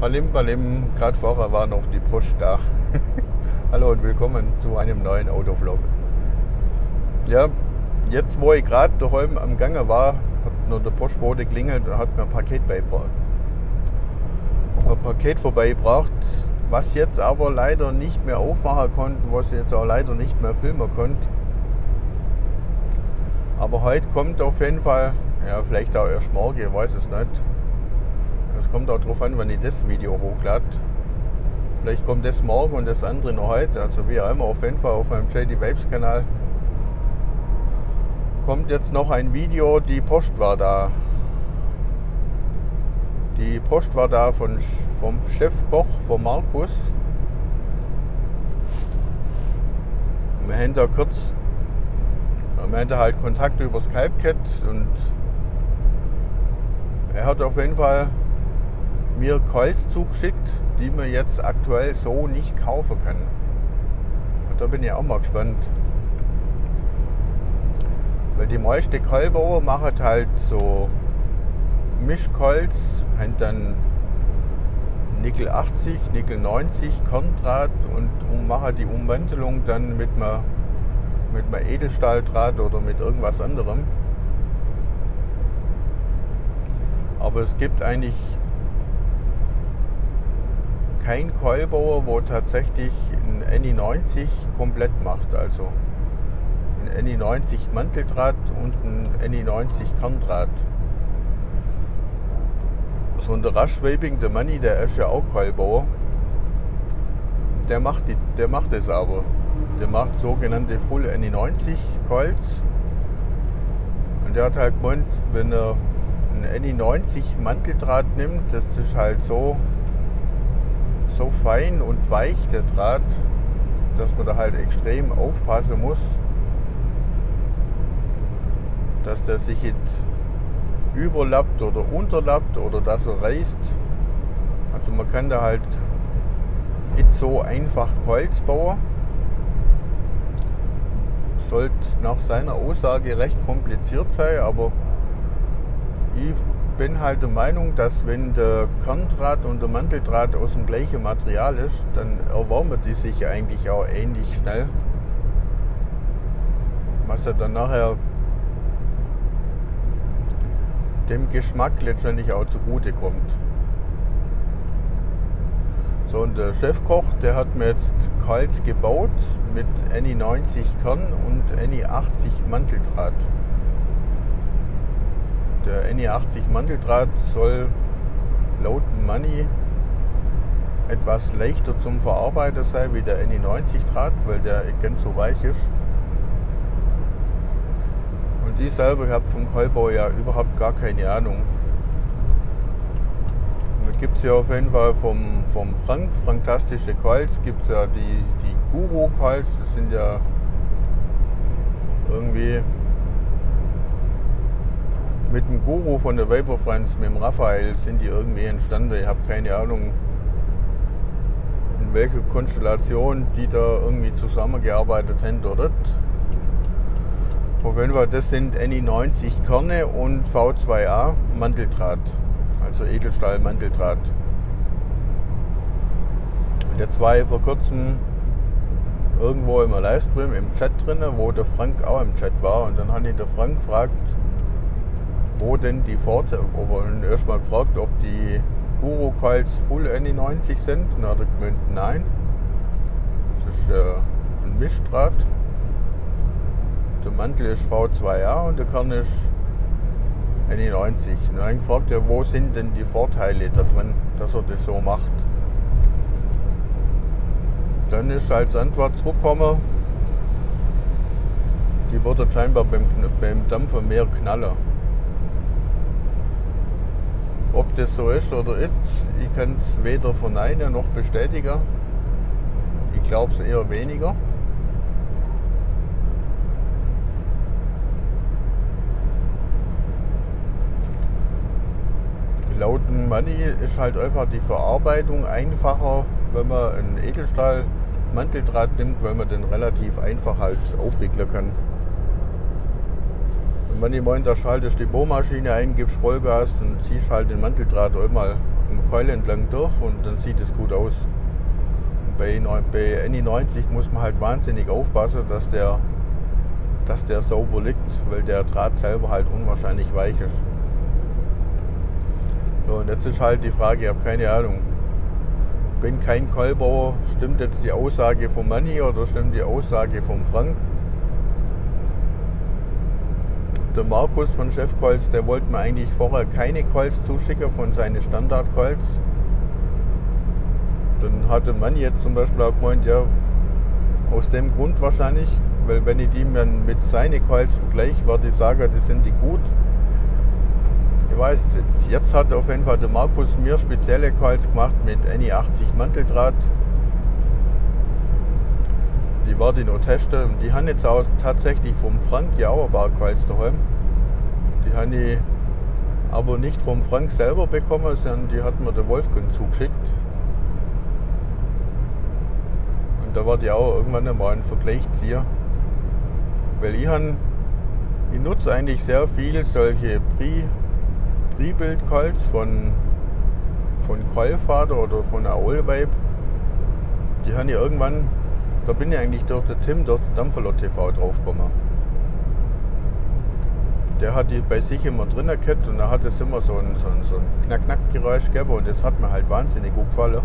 Balim Balim, gerade vorher war noch die Post da. Hallo und willkommen zu einem neuen Autovlog. Ja, jetzt wo ich gerade daheim am Gange war, hat nur der Postbote klingelt und hat mir ein Paket beigebracht. Ein Paket vorbeigebracht, was jetzt aber leider nicht mehr aufmachen konnte, was ich jetzt auch leider nicht mehr filmen konnte. Aber heute kommt auf jeden Fall, ja vielleicht auch erst morgen, ich weiß es nicht, es kommt auch darauf an, wenn ich das Video hochlade. Vielleicht kommt das morgen und das andere noch heute. Also wie immer, auf jeden Fall auf meinem JD Vapes Kanal kommt jetzt noch ein Video. Die Post war da. Die Post war da von, vom Chefkoch, von Markus. Wir haben da kurz, wir haben da halt Kontakt über Skype gehabt und er hat auf jeden Fall mir Calls zugeschickt, die man jetzt aktuell so nicht kaufen kann. Und da bin ich auch mal gespannt. Weil die meisten Callbauer machen halt so Mischcalls, haben dann Nickel 80, Nickel 90, Kerndraht und machen die Ummantelung dann mit einem, mit einem Edelstahldraht oder mit irgendwas anderem. Aber es gibt eigentlich kein Keulbauer, wo tatsächlich ein NI 90 komplett macht. Also ein NI 90 Manteldraht und ein NI 90 Kerndraht. So ein Rush Vaping, der Manni, der ist ja auch Keulbauer. Der macht, die, der macht es aber. Der macht sogenannte Full NI 90 Coils. Und der hat halt gemeint, wenn er ein NI 90 Manteldraht nimmt, das ist halt so, so fein und weich der Draht, dass man da halt extrem aufpassen muss, dass der sich nicht überlappt oder unterlappt oder dass er reißt. Also man kann da halt nicht so einfach Holz bauen. Sollte nach seiner Aussage recht kompliziert sein, aber ich bin halt der Meinung, dass wenn der Kerndraht und der Manteldraht aus dem gleichen Material ist, dann erwärmen die sich eigentlich auch ähnlich schnell. Was ja dann nachher dem Geschmack letztendlich auch zugute kommt. So, und der Chefkoch, der hat mir jetzt Kals gebaut mit NI 90 Kern und NI 80 Manteldraht. Der NE80 Manteldraht soll laut Money etwas leichter zum Verarbeiten sein wie der NE90 Draht, weil der ganz so weich ist. Und ich selber habe vom Keulbau ja überhaupt gar keine Ahnung. Da gibt es ja auf jeden Fall vom, vom Frank, Franktastische Coils, gibt es ja die, die Guru Coils, das sind ja irgendwie mit dem Guru von der Vapor Friends, mit dem Raphael, sind die irgendwie entstanden. Ich habe keine Ahnung, in welcher Konstellation die da irgendwie zusammengearbeitet haben oder nicht. Auf jeden Fall, das sind NI 90 Kerne und V2A Manteldraht, also Edelstahl-Manteldraht. Und jetzt war vor kurzem irgendwo im Livestream im Chat drin, wo der Frank auch im Chat war. Und dann habe ich der Frank gefragt, wo denn die Vorteile, wo wir erstmal gefragt, ob die Guru Coils Full NE90 sind. Dann hat er gemeint, nein. Das ist äh, ein Mischdraht. Der Mantel ist V2A und der Kern ist NE90. Und dann gefragt, ja, wo sind denn die Vorteile da drin, dass er das so macht. Dann ist als Antwort zurückgekommen, die würde scheinbar beim, beim Dampfen mehr knallen. Ob das so ist oder nicht, ich kann es weder verneinen noch bestätigen. Ich glaube es eher weniger. Laut Money ist halt einfach die Verarbeitung einfacher, wenn man einen Edelstahl Manteldraht nimmt, weil man den relativ einfach halt aufwickeln kann. Wenn ich meint, da schaltest die Bohrmaschine ein, gibst Vollgas und ziehst halt den Manteldraht einmal im Keul entlang durch und dann sieht es gut aus. Bei, bei NI90 muss man halt wahnsinnig aufpassen, dass der, dass der sauber liegt, weil der Draht selber halt unwahrscheinlich weich ist. So, und jetzt ist halt die Frage, ich habe keine Ahnung. Bin kein Keulbauer, stimmt jetzt die Aussage vom Manni oder stimmt die Aussage vom Frank? Der Markus von Chefkolz, der wollte mir eigentlich vorher keine Kolz zuschicken von seinen Standardkolz. Dann hatte man jetzt zum Beispiel auch gemeint, ja, aus dem Grund wahrscheinlich, weil wenn ich die dann mit seinen Kolz vergleiche, würde ich sagen, die sind die gut. Ich weiß, jetzt hat auf jeden Fall der Markus mir spezielle Kolz gemacht mit NI80 Manteldraht die werde ich noch testen. Und die haben jetzt auch tatsächlich vom Frank die Auerbach-Qualz daheim. Die habe ich aber nicht vom Frank selber bekommen, sondern die hat mir der Wolfgang zugeschickt. Und da werde ich auch irgendwann einmal einen Vergleich ziehen. Weil ich, habe, ich nutze eigentlich sehr viel solche Pre-Bild-Calls von, von Qualfader oder von Aolweib. Die habe ich irgendwann da bin ich eigentlich durch den Tim, durch den Dampferlot TV draufgekommen. Der hat die bei sich immer drin gehabt und da hat es immer so ein, so ein, so ein Knack-Knack-Geräusch gegeben und das hat mir halt wahnsinnig gut gefallen.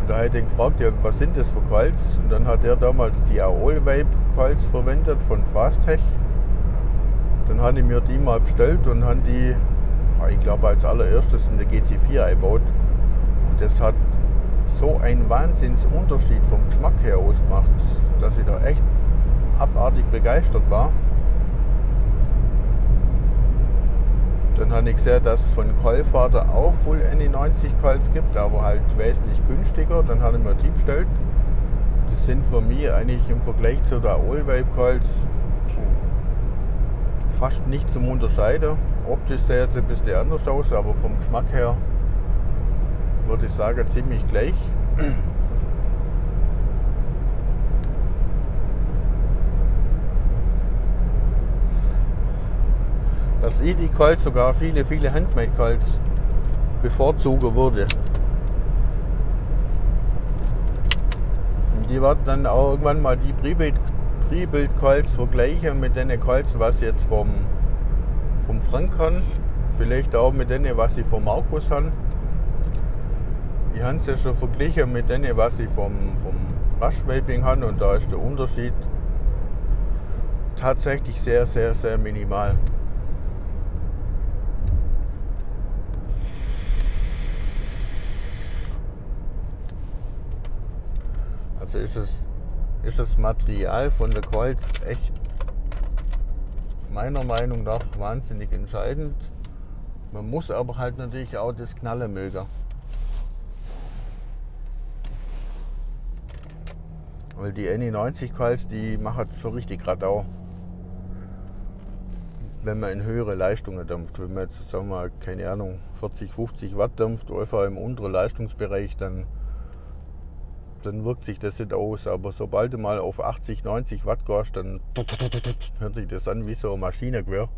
Und da habe ich den gefragt, ja, was sind das für Calls? Und dann hat er damals die Aol Vape Calls verwendet von Fastech. Dann habe ich mir die mal bestellt und habe die, ich glaube als allererstes in der GT4 eingebaut. Und das hat so ein Wahnsinnsunterschied vom Geschmack her ausgemacht, dass ich da echt abartig begeistert war. Dann habe ich gesehen, dass es von Callvater auch Full NE90 Calls gibt, aber halt wesentlich günstiger. Dann habe ich mir die bestellt. Das sind für mich eigentlich im Vergleich zu der Allwave Calls fast nicht zum Unterscheiden. Optisch sieht es ein bisschen anders aus, aber vom Geschmack her würde ich sagen, ziemlich gleich. Dass ich die Colts sogar viele, viele Handmade Colts bevorzugen würde. Die werden dann auch irgendwann mal die Prebuild Colts vergleichen mit den Colts, was jetzt vom, vom Frank haben. Vielleicht auch mit denen, was sie vom Markus haben. Ich habe es ja schon verglichen mit denen, was ich vom, vom Rush Vaping habe und da ist der Unterschied tatsächlich sehr, sehr, sehr minimal. Also ist es ist das Material von der Colts echt meiner Meinung nach wahnsinnig entscheidend. Man muss aber halt natürlich auch das Knallen mögen. Weil die NE90 Quals, die machen schon richtig Radau. Wenn man in höhere Leistungen dampft. Wenn man jetzt, sagen wir, keine Ahnung, 40, 50 Watt dampft, einfach im unteren Leistungsbereich, dann, dann wirkt sich das nicht aus. Aber sobald du mal auf 80, 90 Watt gehst, dann hört sich das an wie so ein Maschinengewehr.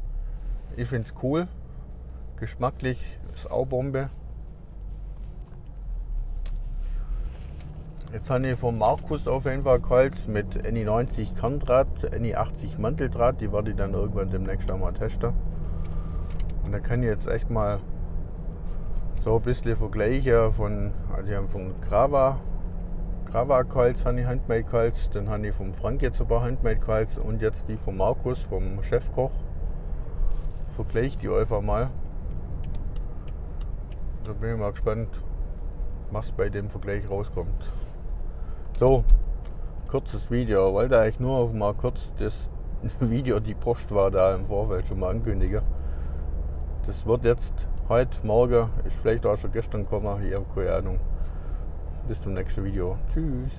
Ich finde es cool. Geschmacklich ist auch Bombe. Jetzt habe ich vom Markus auf jeden Fall geholt mit NI90 Kerndraht, NI80 Manteldraht. Die werde ich dann irgendwann demnächst auch mal testen. Und da kann ich jetzt echt mal so ein bisschen vergleichen von, also ich habe von Grava, Grava Calls habe ich Handmade Calls, dann habe ich vom Frank jetzt ein paar Handmade Calls und jetzt die von Markus, vom Chefkoch. Vergleiche die einfach mal. Da bin ich mal gespannt, was bei dem Vergleich rauskommt. So, kurzes Video. Wollte eigentlich nur mal kurz das Video, die Post war da im Vorfeld schon mal ankündigen. Das wird jetzt heute, morgen, ist vielleicht auch schon gestern gekommen, ich habe keine Ahnung. Bis zum nächsten Video. Tschüss.